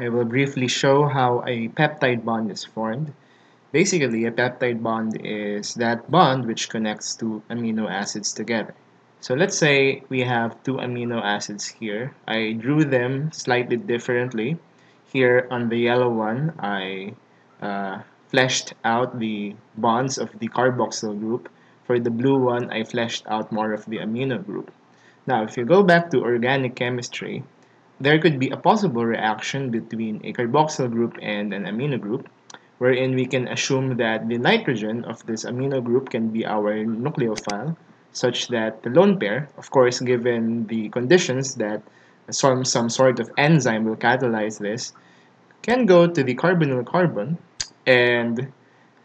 I will briefly show how a peptide bond is formed. Basically, a peptide bond is that bond which connects two amino acids together. So let's say we have two amino acids here. I drew them slightly differently. Here on the yellow one, I uh, fleshed out the bonds of the carboxyl group. For the blue one, I fleshed out more of the amino group. Now, if you go back to organic chemistry, there could be a possible reaction between a carboxyl group and an amino group, wherein we can assume that the nitrogen of this amino group can be our nucleophile, such that the lone pair, of course given the conditions that some, some sort of enzyme will catalyze this, can go to the carbonyl carbon and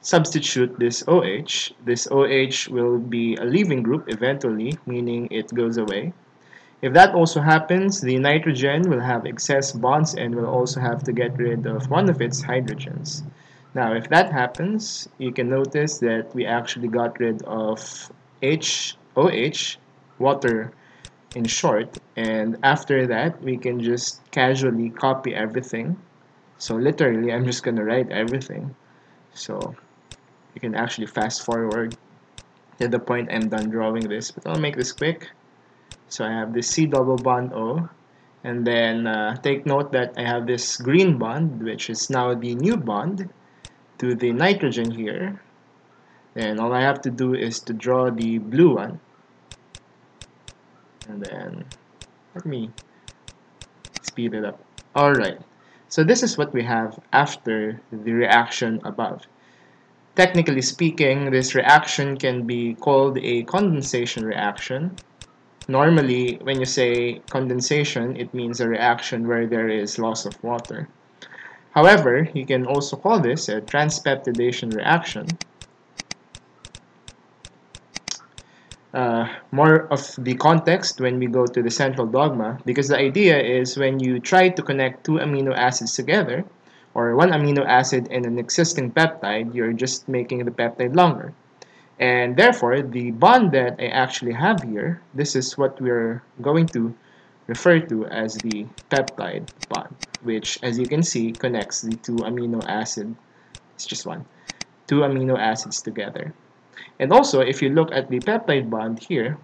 substitute this OH. This OH will be a leaving group eventually, meaning it goes away. If that also happens, the nitrogen will have excess bonds and will also have to get rid of one of its hydrogens. Now, if that happens, you can notice that we actually got rid of HOH, water in short, and after that, we can just casually copy everything. So literally, I'm just going to write everything. So you can actually fast forward to the point I'm done drawing this, but I'll make this quick. So I have this C double bond O and then uh, take note that I have this green bond which is now the new bond to the nitrogen here. And all I have to do is to draw the blue one. And then let me speed it up. Alright so this is what we have after the reaction above. Technically speaking this reaction can be called a condensation reaction Normally, when you say condensation, it means a reaction where there is loss of water. However, you can also call this a transpeptidation reaction. Uh, more of the context when we go to the central dogma, because the idea is when you try to connect two amino acids together, or one amino acid and an existing peptide, you're just making the peptide longer. And therefore, the bond that I actually have here, this is what we're going to refer to as the peptide bond, which as you can see connects the two amino acid, it's just one, two amino acids together. And also, if you look at the peptide bond here,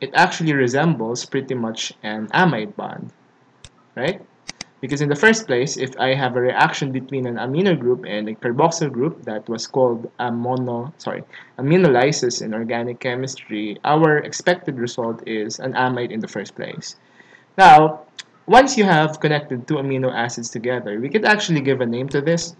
it actually resembles pretty much an amide bond, right? Because in the first place, if I have a reaction between an amino group and a carboxyl group that was called a mono, sorry, aminolysis in organic chemistry, our expected result is an amide in the first place. Now, once you have connected two amino acids together, we could actually give a name to this.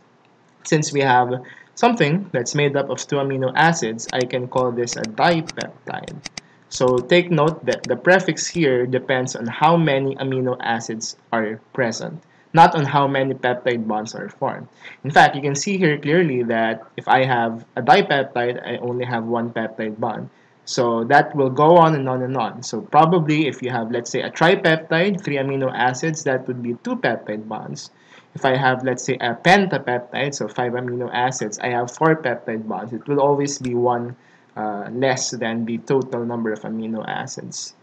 Since we have something that's made up of two amino acids, I can call this a dipeptide. So take note that the prefix here depends on how many amino acids are present, not on how many peptide bonds are formed. In fact, you can see here clearly that if I have a dipeptide, I only have one peptide bond. So that will go on and on and on. So probably if you have, let's say, a tripeptide, three amino acids, that would be two peptide bonds. If I have, let's say, a pentapeptide, so five amino acids, I have four peptide bonds. It will always be one uh, less than the total number of amino acids.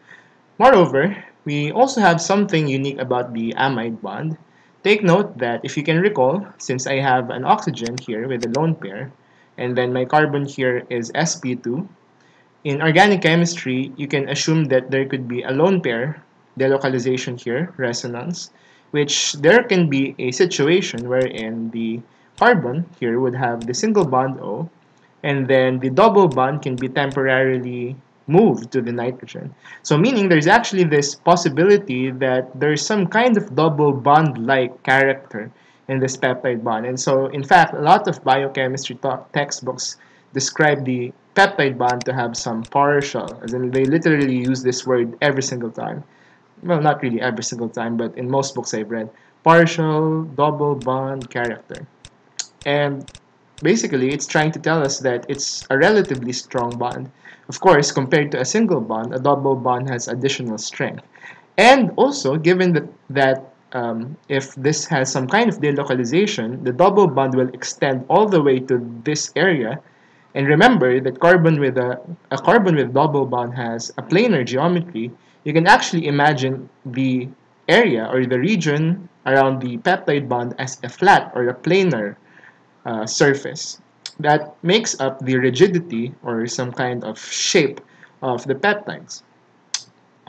Moreover, we also have something unique about the amide bond. Take note that if you can recall, since I have an oxygen here with a lone pair, and then my carbon here is sp2, in organic chemistry, you can assume that there could be a lone pair, delocalization here, resonance, which there can be a situation wherein the carbon here would have the single bond O and then the double bond can be temporarily moved to the nitrogen. So meaning there's actually this possibility that there's some kind of double bond-like character in this peptide bond. And so in fact, a lot of biochemistry textbooks describe the peptide bond to have some partial, as in they literally use this word every single time. Well, not really every single time, but in most books I've read, partial double bond character. And basically it's trying to tell us that it's a relatively strong bond. Of course, compared to a single bond, a double bond has additional strength. And also, given that, that um, if this has some kind of delocalization, the double bond will extend all the way to this area. And remember that carbon with a, a carbon with double bond has a planar geometry. You can actually imagine the area or the region around the peptide bond as a flat or a planar uh, surface that makes up the rigidity or some kind of shape of the peptides.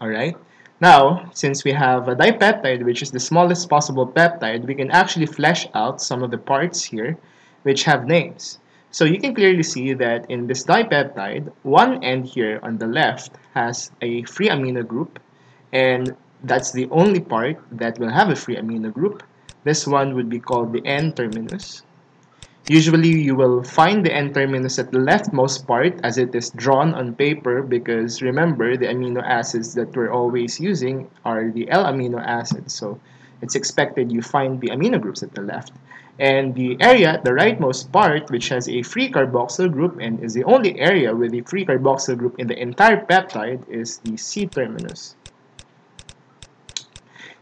Alright? Now, since we have a dipeptide, which is the smallest possible peptide, we can actually flesh out some of the parts here which have names. So you can clearly see that in this dipeptide, one end here on the left has a free amino group, and that's the only part that will have a free amino group. This one would be called the N-terminus. Usually you will find the N-terminus at the leftmost part as it is drawn on paper because remember the amino acids that we're always using are the L-amino acids. So it's expected you find the amino groups at the left. And the area the rightmost part, which has a free carboxyl group and is the only area with a free carboxyl group in the entire peptide, is the C-terminus.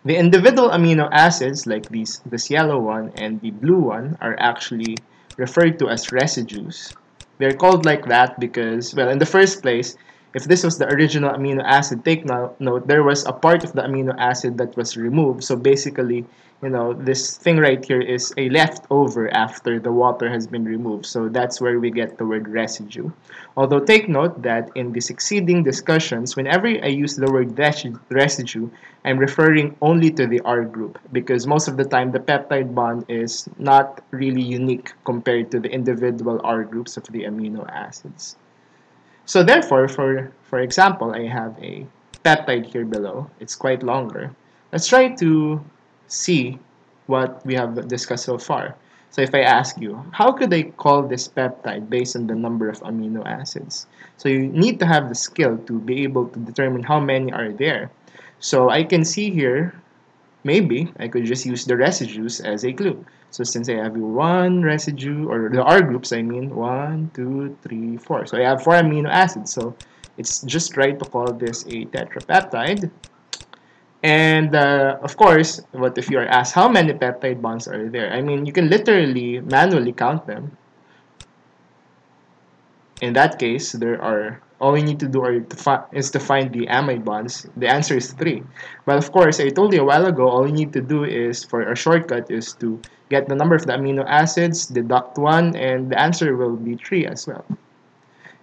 The individual amino acids, like these, this yellow one and the blue one, are actually referred to as residues. They're called like that because, well, in the first place, if this was the original amino acid, take note, there was a part of the amino acid that was removed. So basically, you know, this thing right here is a leftover after the water has been removed. So that's where we get the word residue. Although take note that in the succeeding discussions, whenever I use the word residue, I'm referring only to the R group because most of the time the peptide bond is not really unique compared to the individual R groups of the amino acids. So therefore, for, for example, I have a peptide here below. It's quite longer. Let's try to see what we have discussed so far. So if I ask you, how could I call this peptide based on the number of amino acids? So you need to have the skill to be able to determine how many are there. So I can see here, maybe I could just use the residues as a clue. So since I have one residue, or the R groups, I mean, one, two, three, four. So I have four amino acids. So it's just right to call this a tetrapeptide. And uh, of course, what if you are asked how many peptide bonds are there? I mean, you can literally manually count them. In that case, there are all we need to do to is to find the amide bonds. The answer is 3. But of course, I told you a while ago, all you need to do is, for a shortcut, is to get the number of the amino acids, deduct 1, and the answer will be 3 as well.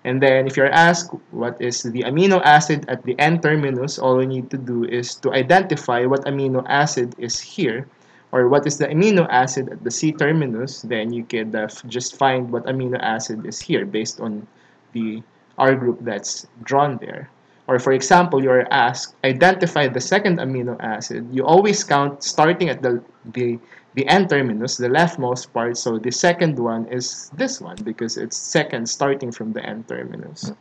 And then if you're asked what is the amino acid at the N-terminus, all you need to do is to identify what amino acid is here or what is the amino acid at the C-terminus, then you can uh, just find what amino acid is here based on the R group that's drawn there. Or for example, you're asked, identify the second amino acid. You always count starting at the, the the N-terminus, the leftmost part, so the second one is this one because it's second starting from the N-terminus.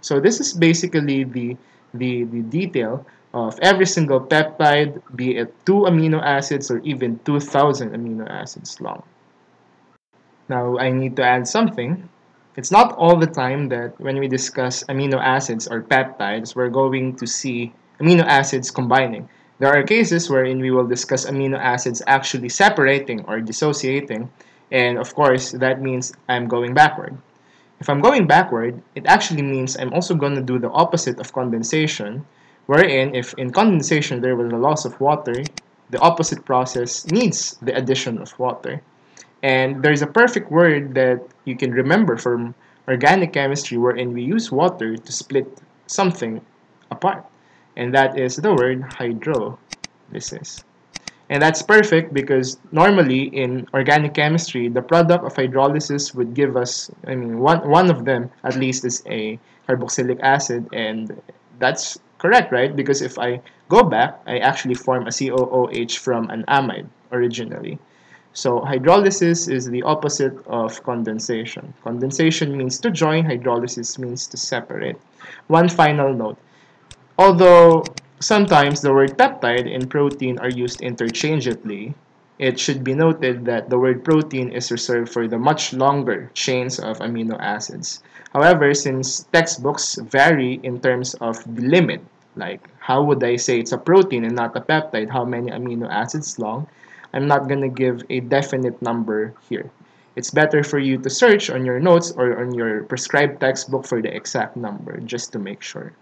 So this is basically the, the, the detail of every single peptide, be it two amino acids or even 2,000 amino acids long. Now I need to add something. It's not all the time that when we discuss amino acids or peptides, we're going to see amino acids combining. There are cases wherein we will discuss amino acids actually separating or dissociating, and of course, that means I'm going backward. If I'm going backward, it actually means I'm also going to do the opposite of condensation, wherein if in condensation there was a loss of water, the opposite process needs the addition of water. And there's a perfect word that you can remember from organic chemistry wherein we use water to split something apart and that is the word hydrolysis. And that's perfect because normally in organic chemistry, the product of hydrolysis would give us, I mean, one, one of them at least is a carboxylic acid, and that's correct, right? Because if I go back, I actually form a COOH from an amide originally. So hydrolysis is the opposite of condensation. Condensation means to join, hydrolysis means to separate. One final note. Although sometimes the word peptide and protein are used interchangeably, it should be noted that the word protein is reserved for the much longer chains of amino acids. However, since textbooks vary in terms of the limit, like how would I say it's a protein and not a peptide, how many amino acids long, I'm not going to give a definite number here. It's better for you to search on your notes or on your prescribed textbook for the exact number just to make sure.